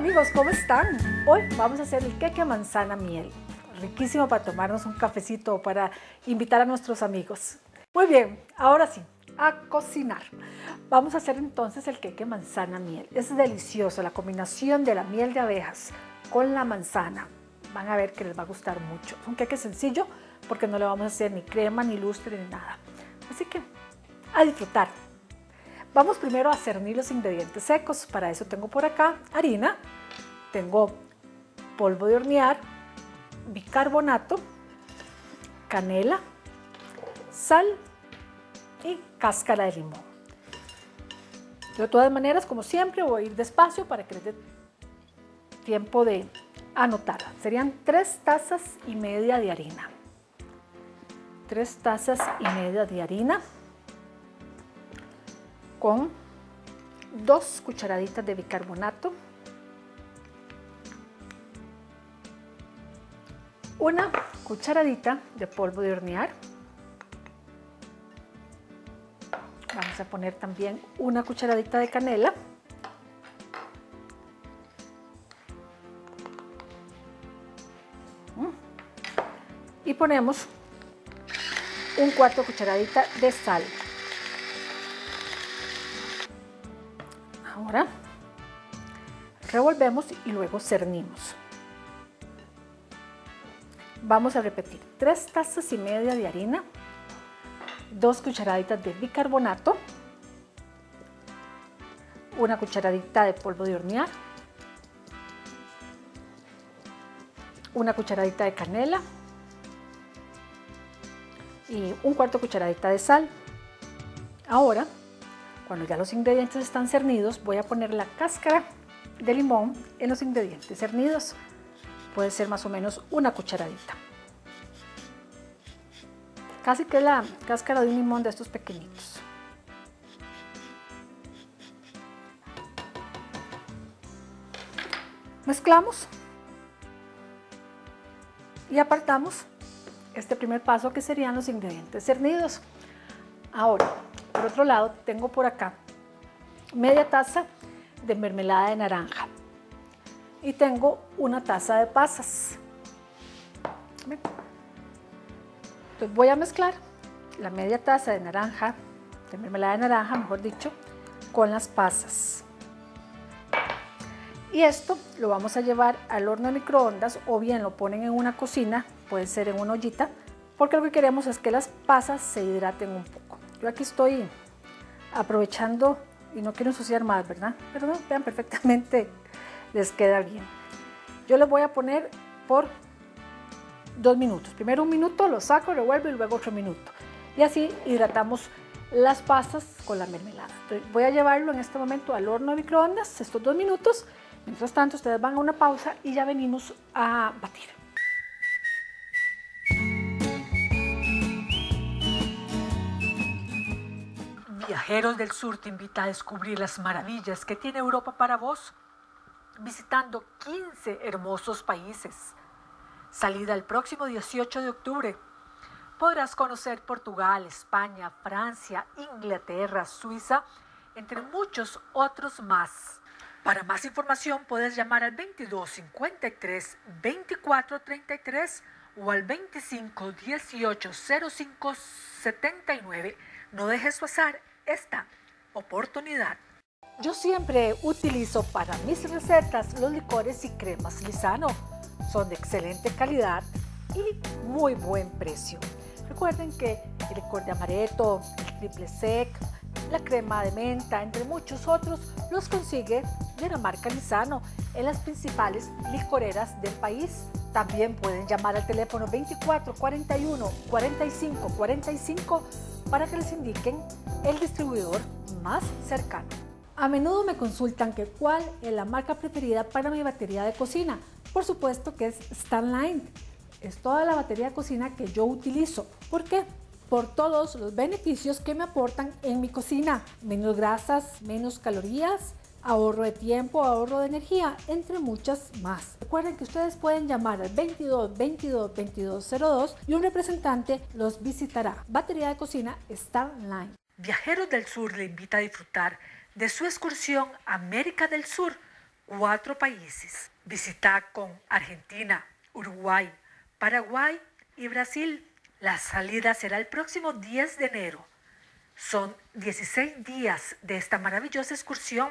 Amigos, ¿cómo están? Hoy vamos a hacer el queque manzana miel. Riquísimo para tomarnos un cafecito o para invitar a nuestros amigos. Muy bien, ahora sí, a cocinar. Vamos a hacer entonces el queque manzana miel. Es delicioso la combinación de la miel de abejas con la manzana. Van a ver que les va a gustar mucho. Es un queque sencillo porque no le vamos a hacer ni crema, ni lustre, ni nada. Así que a disfrutar. Vamos primero a cernir los ingredientes secos. Para eso tengo por acá harina, tengo polvo de hornear, bicarbonato, canela, sal y cáscara de limón. De todas maneras, como siempre, voy a ir despacio para que les dé tiempo de anotar. Serían tres tazas y media de harina. Tres tazas y media de harina con dos cucharaditas de bicarbonato, una cucharadita de polvo de hornear, vamos a poner también una cucharadita de canela, y ponemos un cuarto cucharadita de sal. Ahora revolvemos y luego cernimos. Vamos a repetir, tres tazas y media de harina, dos cucharaditas de bicarbonato, una cucharadita de polvo de hornear, una cucharadita de canela y un cuarto cucharadita de sal. Ahora cuando ya los ingredientes están cernidos, voy a poner la cáscara de limón en los ingredientes cernidos. Puede ser más o menos una cucharadita. Casi que la cáscara de un limón de estos pequeñitos. Mezclamos y apartamos este primer paso que serían los ingredientes cernidos. Ahora, por otro lado, tengo por acá media taza de mermelada de naranja y tengo una taza de pasas. Entonces voy a mezclar la media taza de naranja, de mermelada de naranja, mejor dicho, con las pasas. Y esto lo vamos a llevar al horno de microondas o bien lo ponen en una cocina, puede ser en una ollita, porque lo que queremos es que las pasas se hidraten un poco. Yo aquí estoy aprovechando y no quiero ensuciar más, ¿verdad? Pero no, vean perfectamente, les queda bien. Yo les voy a poner por dos minutos. Primero un minuto, lo saco, revuelvo y luego otro minuto. Y así hidratamos las pastas con la mermelada. voy a llevarlo en este momento al horno de microondas, estos dos minutos. Mientras tanto, ustedes van a una pausa y ya venimos a batir. Viajeros del Sur te invita a descubrir las maravillas que tiene Europa para vos, visitando 15 hermosos países. Salida el próximo 18 de octubre. Podrás conocer Portugal, España, Francia, Inglaterra, Suiza, entre muchos otros más. Para más información puedes llamar al 22 53 24 33 o al 25 18 05 79. No dejes pasar esta oportunidad. Yo siempre utilizo para mis recetas los licores y cremas Lisano. Son de excelente calidad y muy buen precio. Recuerden que el licor de amaretto, el triple sec, la crema de menta, entre muchos otros, los consigue de la marca Lisano en las principales licoreras del país. También pueden llamar al teléfono 24 41 45 45 para que les indiquen el distribuidor más cercano. A menudo me consultan que cuál es la marca preferida para mi batería de cocina. Por supuesto que es Stanline. Es toda la batería de cocina que yo utilizo. ¿Por qué? Por todos los beneficios que me aportan en mi cocina. Menos grasas, menos calorías, ahorro de tiempo, ahorro de energía, entre muchas más. Recuerden que ustedes pueden llamar al 22 22 2202 y un representante los visitará. Batería de cocina Starline. Viajeros del Sur le invita a disfrutar de su excursión América del Sur cuatro países. Visita con Argentina, Uruguay, Paraguay y Brasil. La salida será el próximo 10 de enero. Son 16 días de esta maravillosa excursión.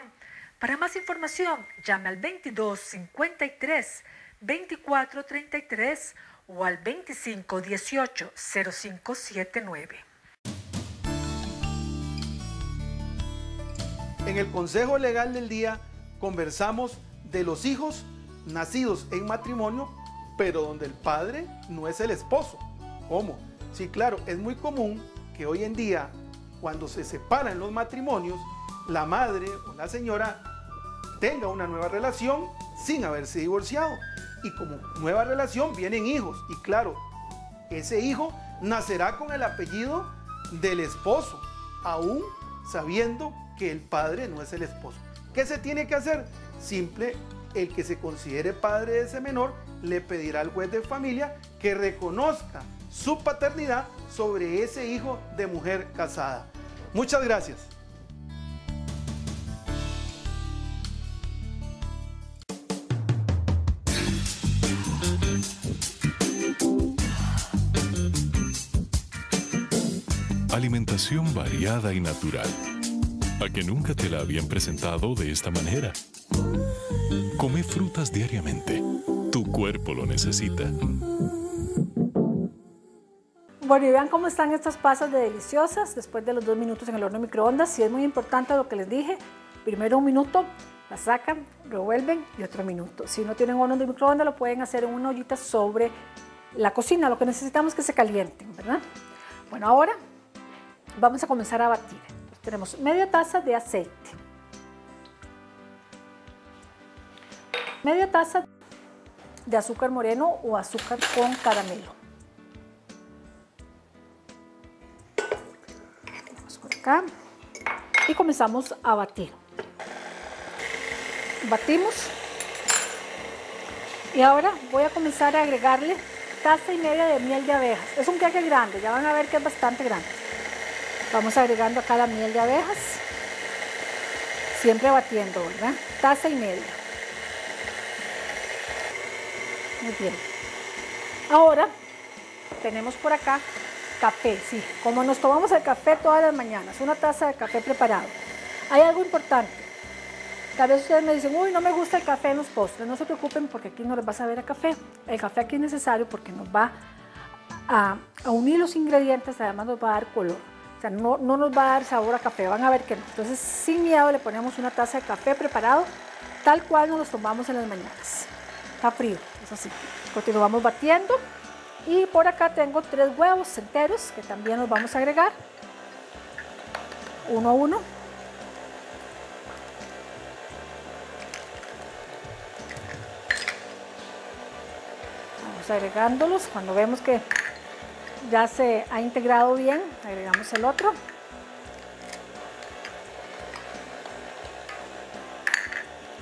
Para más información, llame al 22 53 24 33 o al 25 18 0579. En el Consejo Legal del Día conversamos de los hijos nacidos en matrimonio, pero donde el padre no es el esposo. ¿Cómo? Sí, claro, es muy común que hoy en día, cuando se separan los matrimonios, la madre o la señora tenga una nueva relación sin haberse divorciado. Y como nueva relación vienen hijos. Y claro, ese hijo nacerá con el apellido del esposo, aún sabiendo que el padre no es el esposo. ¿Qué se tiene que hacer? Simple, el que se considere padre de ese menor le pedirá al juez de familia que reconozca su paternidad sobre ese hijo de mujer casada. Muchas gracias. Alimentación variada y natural. A que nunca te la habían presentado de esta manera. Come frutas diariamente. Tu cuerpo lo necesita. Bueno, y vean cómo están estas pasas de deliciosas después de los dos minutos en el horno de microondas. Si es muy importante lo que les dije, primero un minuto, la sacan, revuelven y otro minuto. Si no tienen horno de microondas, lo pueden hacer en una ollita sobre la cocina. Lo que necesitamos es que se calienten, ¿verdad? Bueno, ahora vamos a comenzar a batir. Tenemos media taza de aceite, media taza de azúcar moreno o azúcar con caramelo. y comenzamos a batir. Batimos y ahora voy a comenzar a agregarle taza y media de miel de abejas. Es un queque grande, ya van a ver que es bastante grande. Vamos agregando acá la miel de abejas, siempre batiendo, ¿verdad? Taza y media. Muy bien. Ahora tenemos por acá Café, sí. Como nos tomamos el café todas las mañanas, una taza de café preparado. Hay algo importante. Tal vez ustedes me dicen, uy, no me gusta el café en los postres. No se preocupen porque aquí no les va a saber a café. El café aquí es necesario porque nos va a, unir los ingredientes, además nos va a dar color. O sea, no, no nos va a dar sabor a café, van a ver que no. Entonces, sin miedo, le ponemos una taza de café preparado, tal cual nos los tomamos en las mañanas. Está frío, eso sí. Continuamos batiendo. Y por acá tengo tres huevos enteros que también los vamos a agregar. Uno a uno. Vamos agregándolos. Cuando vemos que ya se ha integrado bien, agregamos el otro.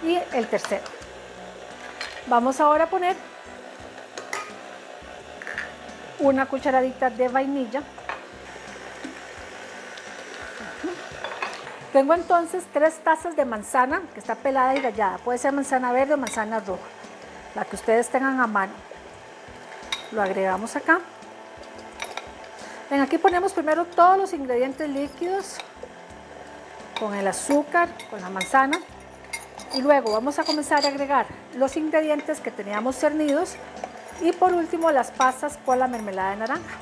Y el tercero. Vamos ahora a poner una cucharadita de vainilla. Tengo entonces tres tazas de manzana que está pelada y rallada. Puede ser manzana verde o manzana roja, la que ustedes tengan a mano. Lo agregamos acá. Aquí ponemos primero todos los ingredientes líquidos con el azúcar, con la manzana. Y luego vamos a comenzar a agregar los ingredientes que teníamos cernidos y por último las pasas con la mermelada de naranja.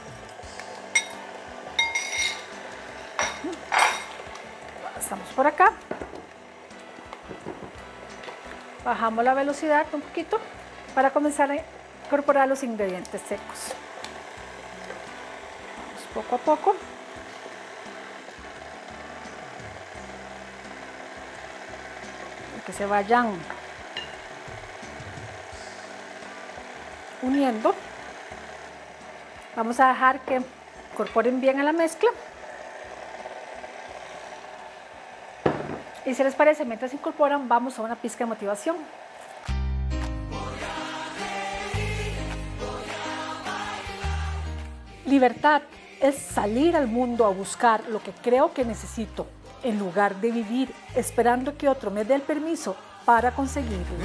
Estamos por acá. Bajamos la velocidad un poquito para comenzar a incorporar los ingredientes secos. Poco a poco. Que se vayan uniendo. Vamos a dejar que incorporen bien a la mezcla. Y si les parece, mientras incorporan, vamos a una pizca de motivación. Libertad es salir al mundo a buscar lo que creo que necesito, en lugar de vivir esperando que otro me dé el permiso para conseguirlo.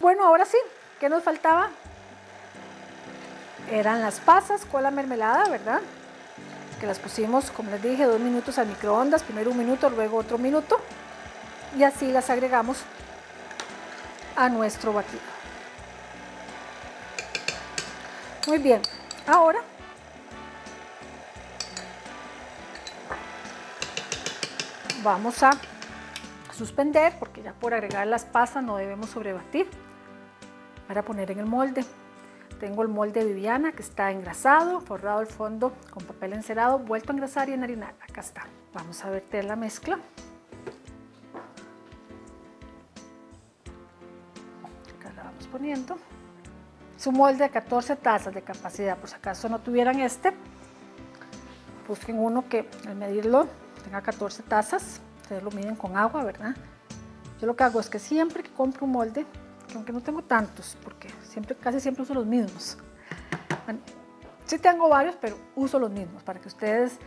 Bueno, ahora sí, ¿qué nos faltaba? Eran las pasas con la mermelada, ¿verdad? Que las pusimos, como les dije, dos minutos al microondas, primero un minuto, luego otro minuto. Y así las agregamos a nuestro batido. Muy bien, ahora vamos a suspender porque ya por agregar las pasas no debemos sobrebatir para poner en el molde. Tengo el molde Viviana que está engrasado, forrado el fondo con papel encerado, vuelto a engrasar y enharinar. Acá está. Vamos a verter la mezcla. Acá la vamos poniendo. Un molde de 14 tazas de capacidad, por si acaso no tuvieran este, busquen uno que al medirlo tenga 14 tazas, ustedes lo miden con agua, ¿verdad? Yo lo que hago es que siempre que compro un molde, que aunque no tengo tantos, porque siempre, casi siempre uso los mismos. Sí tengo varios, pero uso los mismos para que ustedes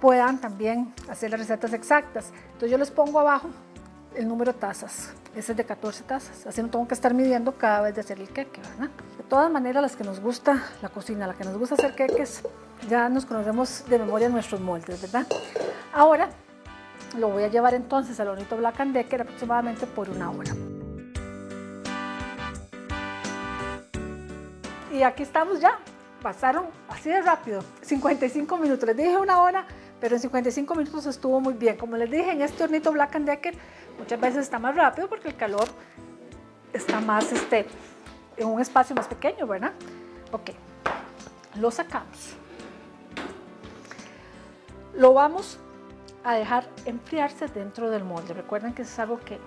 puedan también hacer las recetas exactas. Entonces yo les pongo abajo el número de tazas. Ese es de 14 tazas. Así no tengo que estar midiendo cada vez de hacer el queque, ¿verdad? De todas maneras, las que nos gusta la cocina, la que nos gusta hacer queques, ya nos conocemos de memoria nuestros moldes, ¿verdad? Ahora lo voy a llevar entonces al hornito Black and Decker aproximadamente por una hora. Y aquí estamos ya. Pasaron así de rápido, 55 minutos. Les dije una hora, pero en 55 minutos estuvo muy bien. Como les dije, en este hornito Black and Decker muchas veces está más rápido porque el calor está más este, en un espacio más pequeño, ¿verdad? Ok, lo sacamos. Lo vamos a dejar enfriarse dentro del molde. Recuerden que es algo que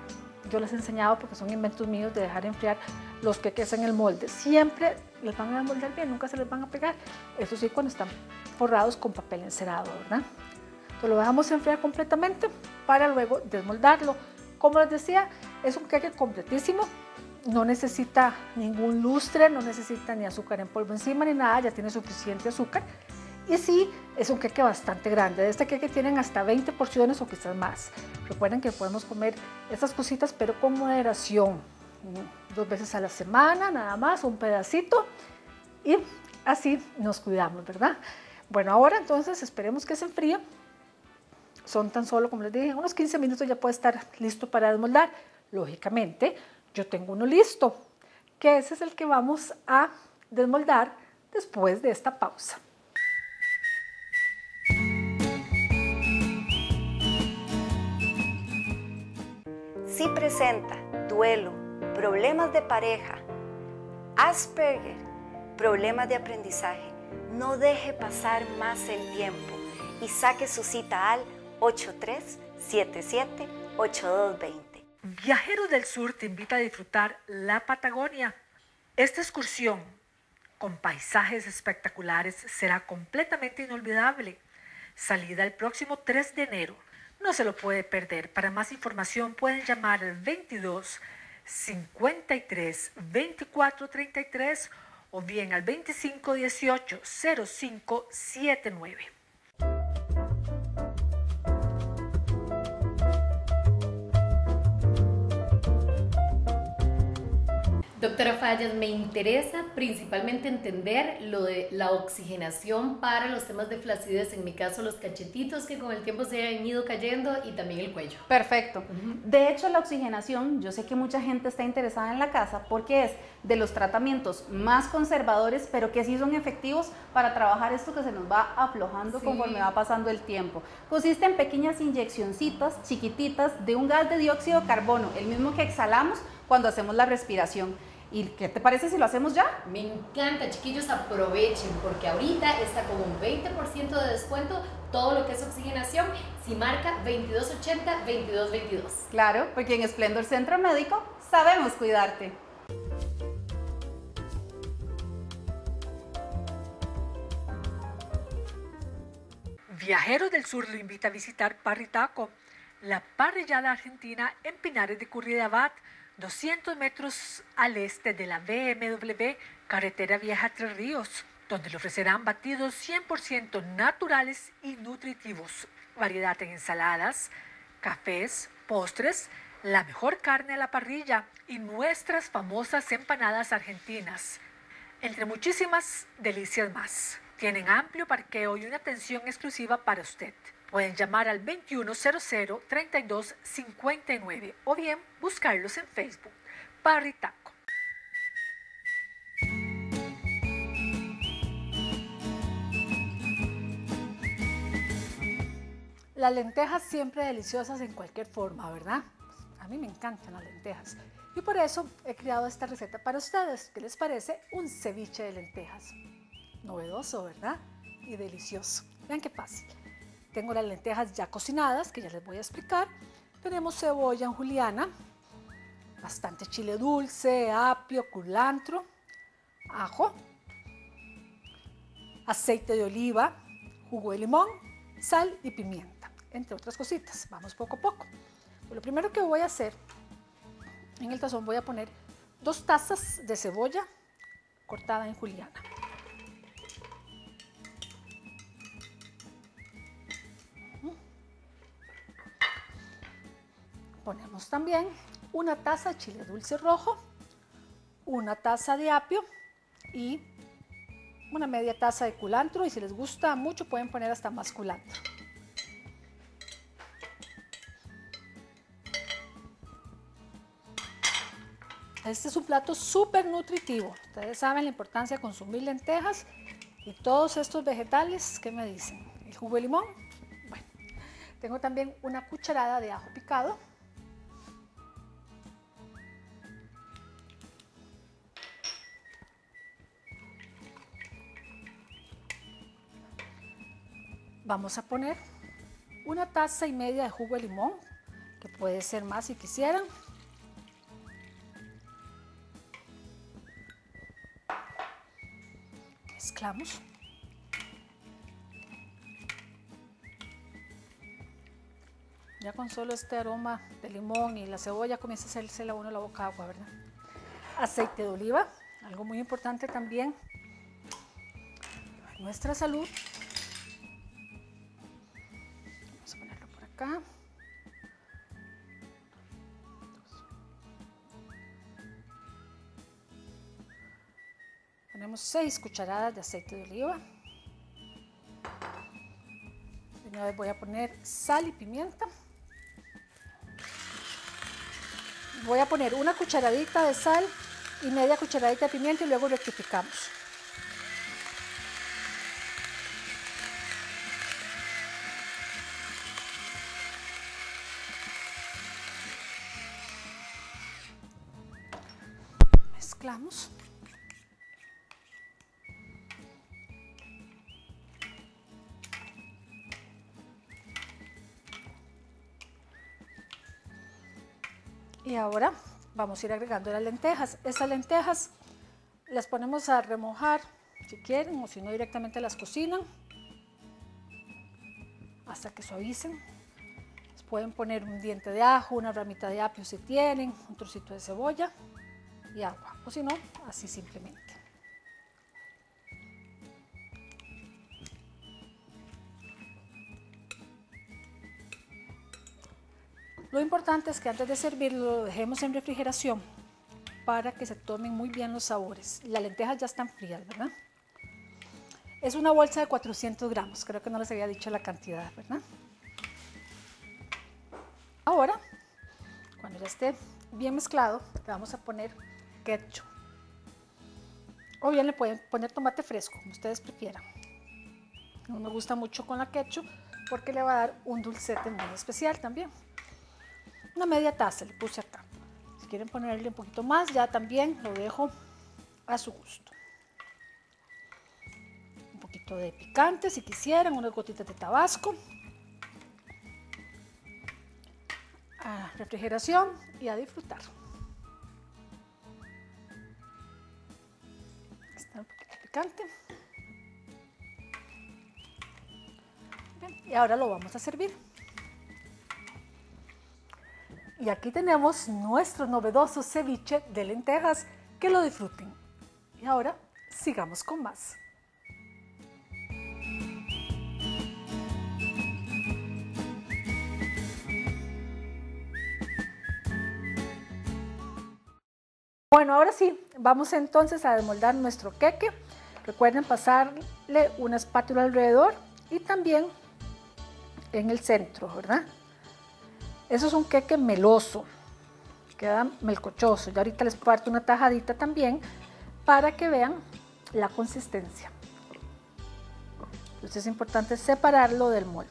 yo les he enseñado porque son inventos míos de dejar enfriar los queques en el molde. Siempre les van a moldear bien, nunca se les van a pegar. Eso sí, cuando están forrados con papel encerado, ¿verdad? Entonces lo dejamos enfriar completamente para luego desmoldarlo. Como les decía, es un queque completísimo. No necesita ningún lustre, no necesita ni azúcar en polvo encima ni nada, ya tiene suficiente azúcar. Y sí, es un queque bastante grande. De este queque tienen hasta 20 porciones o quizás más. Recuerden que podemos comer estas cositas, pero con moderación. Dos veces a la semana, nada más, un pedacito. Y así nos cuidamos, ¿verdad? Bueno, ahora entonces esperemos que se enfríe. Son tan solo, como les dije, unos 15 minutos ya puede estar listo para desmoldar. Lógicamente, yo tengo uno listo, que ese es el que vamos a desmoldar después de esta pausa. Si presenta duelo, problemas de pareja, Asperger, problemas de aprendizaje, no deje pasar más el tiempo y saque su cita al 8377-8220. Viajeros del Sur te invita a disfrutar la Patagonia. Esta excursión con paisajes espectaculares será completamente inolvidable. Salida el próximo 3 de enero. No se lo puede perder. Para más información pueden llamar al 22 53 24 33 o bien al 25 18 05 79. Doctora Fallas, me interesa principalmente entender lo de la oxigenación para los temas de flacidez, en mi caso los cachetitos que con el tiempo se han ido cayendo y también el cuello. Perfecto. De hecho, la oxigenación, yo sé que mucha gente está interesada en la casa porque es de los tratamientos más conservadores, pero que sí son efectivos para trabajar esto que se nos va aflojando Sí. conforme va pasando el tiempo. Consiste en pequeñas inyeccioncitas chiquititas de un gas de dióxido de carbono, el mismo que exhalamos cuando hacemos la respiración. ¿Y qué te parece si lo hacemos ya? Me encanta, chiquillos, aprovechen porque ahorita está con un 20% de descuento todo lo que es oxigenación si marca 2280-2222. Claro, porque en Splendor Centro Médico sabemos cuidarte. Viajeros del Sur lo invita a visitar Parritaco, la parrillada argentina en Pinares de Curridabat, 200 metros al este de la BMW Carretera Vieja Tres Ríos. donde le ofrecerán batidos 100% naturales y nutritivos, variedad en ensaladas, cafés, postres, la mejor carne a la parrilla y nuestras famosas empanadas argentinas, entre muchísimas delicias más. Tienen amplio parqueo y una atención exclusiva para usted. Pueden llamar al 2100-3259 o bien buscarlos en Facebook. Parritaco. Las lentejas siempre deliciosas en cualquier forma, ¿verdad? A mí me encantan las lentejas. Y por eso he creado esta receta para ustedes. ¿Qué les parece? Un ceviche de lentejas. Novedoso, ¿verdad? Y delicioso. Vean qué fácil. Tengo las lentejas ya cocinadas, que ya les voy a explicar. Tenemos cebolla en juliana, bastante chile dulce, apio, culantro, ajo, aceite de oliva, jugo de limón, sal y pimienta, entre otras cositas. Vamos poco a poco. Lo primero que voy a hacer, en el tazón voy a poner dos tazas de cebolla cortada en juliana. Ponemos también una taza de chile dulce rojo, una taza de apio y una media taza de culantro y si les gusta mucho pueden poner hasta más culantro. Este es un plato súper nutritivo. Ustedes saben la importancia de consumir lentejas y todos estos vegetales. ¿Qué me dicen? ¿El jugo de limón? Bueno, tengo también una cucharada de ajo picado. Vamos a poner una taza y media de jugo de limón, que puede ser más si quisieran. Mezclamos. Ya con solo este aroma de limón y la cebolla comienza a hacerse la uno la boca agua, ¿verdad? Aceite de oliva, algo muy importante también. Nuestra salud. Ponemos 6 cucharadas de aceite de oliva. De una vez voy a poner sal y pimienta. Voy a poner una cucharadita de sal y media cucharadita de pimienta y luego rectificamos. Mezclamos. Y ahora vamos a ir agregando las lentejas. Estas lentejas las ponemos a remojar si quieren o si no directamente las cocinan hasta que suavicen. Pueden poner un diente de ajo, una ramita de apio si tienen, un trocito de cebolla y agua. O si no, así simplemente. Lo importante es que antes de servirlo lo dejemos en refrigeración para que se tomen muy bien los sabores. Las lentejas ya están frías, ¿verdad? Es una bolsa de 400 gramos, creo que no les había dicho la cantidad, ¿verdad? Ahora, cuando ya esté bien mezclado, le vamos a poner ketchup. O bien le pueden poner tomate fresco, como ustedes prefieran. No me gusta mucho con la ketchup porque le va a dar un dulcete muy especial también. Una media taza le puse acá. Si quieren ponerle un poquito más, ya también lo dejo a su gusto. Un poquito de picante si quisieran, unas gotitas de tabasco. A refrigeración y a disfrutar. Está un poquito picante. Bien, y ahora lo vamos a servir. Y aquí tenemos nuestro novedoso ceviche de lentejas. Que lo disfruten. Y ahora sigamos con más. Bueno, ahora sí, vamos entonces a desmoldar nuestro queque. Recuerden pasarle una espátula alrededor y también en el centro, ¿verdad? Eso es un queque meloso, queda melcochoso. Y ahorita les parto una tajadita también para que vean la consistencia. Entonces es importante separarlo del molde.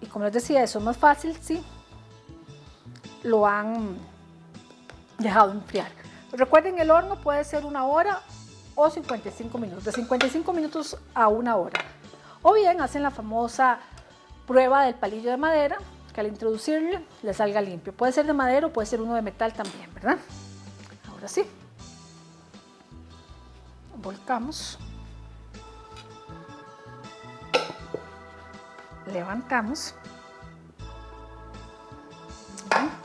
Y como les decía, eso es más fácil si lo han dejado enfriar. Recuerden, el horno puede ser una hora o 55 minutos, de 55 minutos a una hora. O bien hacen la famosa prueba del palillo de madera, que al introducirle le salga limpio. Puede ser de madera o puede ser uno de metal también, ¿verdad? Ahora sí. Volcamos. Levantamos.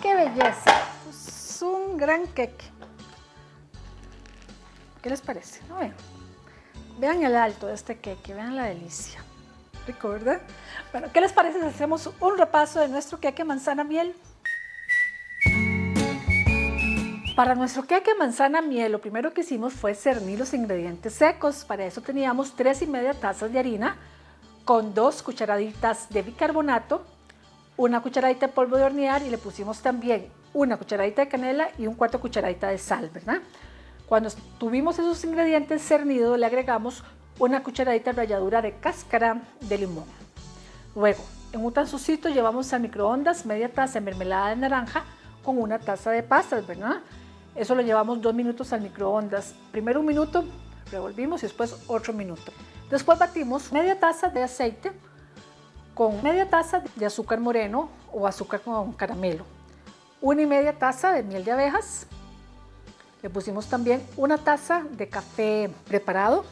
¡Qué belleza! Es un gran queque. ¿Qué les parece? vean. vean el alto de este queque, vean la delicia. Rico, ¿verdad? Bueno, ¿qué les parece si hacemos un repaso de nuestro queque manzana miel? Para nuestro queque manzana miel, lo primero que hicimos fue cernir los ingredientes secos. Para eso teníamos 3 y media tazas de harina con dos cucharaditas de bicarbonato, una cucharadita de polvo de hornear y le pusimos también una cucharadita de canela y un cuarto cucharadita de sal, ¿verdad? Cuando tuvimos esos ingredientes cernidos, le agregamos una cucharadita de ralladura de cáscara de limón. Luego, en un tazoncito llevamos al microondas media taza de mermelada de naranja con una taza de pastas, ¿verdad? Eso lo llevamos dos minutos al microondas. Primero un minuto, revolvimos y después otro minuto. Después batimos media taza de aceite con media taza de azúcar moreno o azúcar con caramelo, una y media taza de miel de abejas, le pusimos también una taza de café preparado,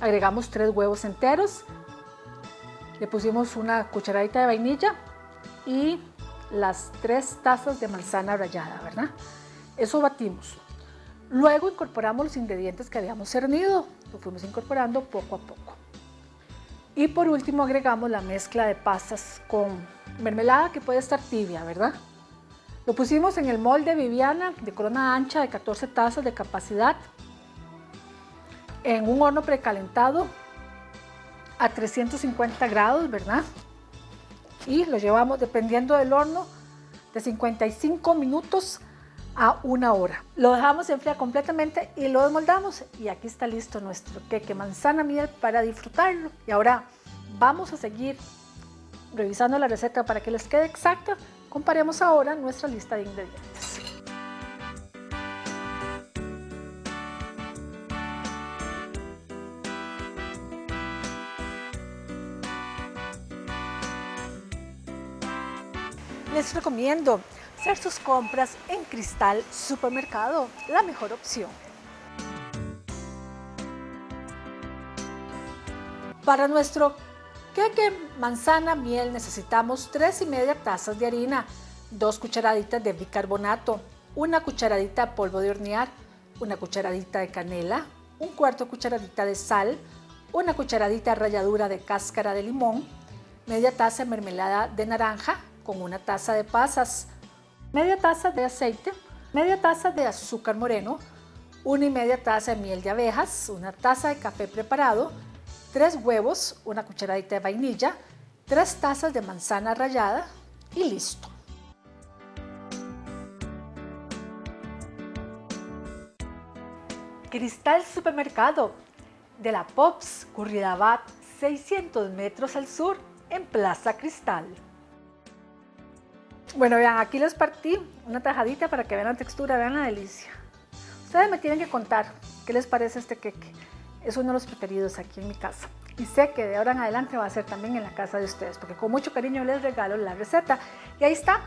agregamos tres huevos enteros, le pusimos una cucharadita de vainilla y las tres tazas de manzana rallada, ¿verdad? Eso batimos. Luego incorporamos los ingredientes que habíamos cernido, lo fuimos incorporando poco a poco. Y por último agregamos la mezcla de pastas con mermelada que puede estar tibia, ¿verdad? Lo pusimos en el molde Viviana de corona ancha de 14 tazas de capacidad en un horno precalentado a 350 grados, ¿verdad? Y lo llevamos, dependiendo del horno, de 55 minutos a una hora. Lo dejamos enfriar completamente y lo desmoldamos y aquí está listo nuestro queque manzana miel para disfrutarlo. Y ahora vamos a seguir revisando la receta para que les quede exacta. Comparemos ahora nuestra lista de ingredientes. Les recomiendo hacer sus compras en Cristal Supermercado, la mejor opción. Para nuestro queque manzana miel necesitamos 3 y media tazas de harina, 2 cucharaditas de bicarbonato, una cucharadita de polvo de hornear, una cucharadita de canela, un cuarto cucharadita de sal, una cucharadita de ralladura de cáscara de limón, media taza de mermelada de naranja con una taza de pasas, media taza de aceite, media taza de azúcar moreno, una y media taza de miel de abejas, una taza de café preparado, tres huevos, una cucharadita de vainilla, tres tazas de manzana rallada y listo. Cristal Supermercado de la Pops, Curridabat, 600 metros al sur, en Plaza Cristal. Bueno, vean, aquí les partí una tajadita para que vean la textura, vean la delicia. Ustedes me tienen que contar qué les parece este queque. Es uno de los preferidos aquí en mi casa. Y sé que de ahora en adelante va a ser también en la casa de ustedes, porque con mucho cariño les regalo la receta. Y ahí está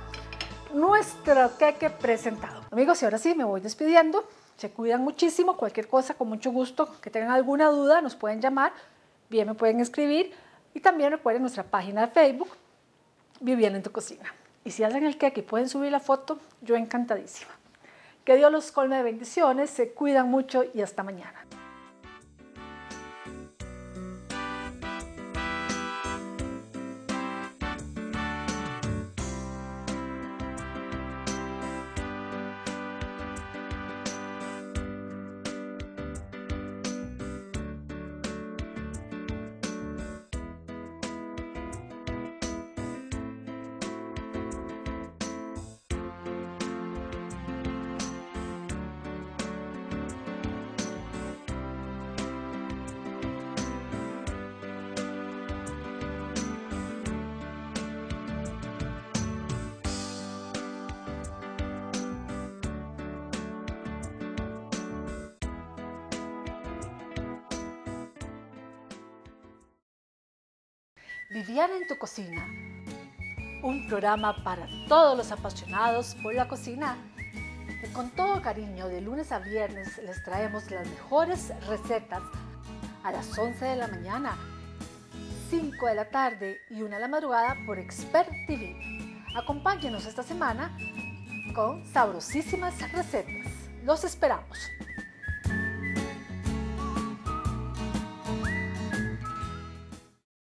nuestro queque presentado. Amigos, y ahora sí, me voy despidiendo. Se cuidan muchísimo. Cualquier cosa, con mucho gusto, que tengan alguna duda, nos pueden llamar. Bien, me pueden escribir. Y también recuerden nuestra página de Facebook, Viviendo en tu cocina. Y si hacen el queque y pueden subir la foto, yo encantadísima. Que Dios los colme de bendiciones, se cuidan mucho y hasta mañana. Viviana en tu cocina. Un programa para todos los apasionados por la cocina. Con todo cariño, de lunes a viernes les traemos las mejores recetas a las 11 de la mañana, 5 de la tarde y 1 de la madrugada por Expert TV. Acompáñenos esta semana con sabrosísimas recetas. Los esperamos.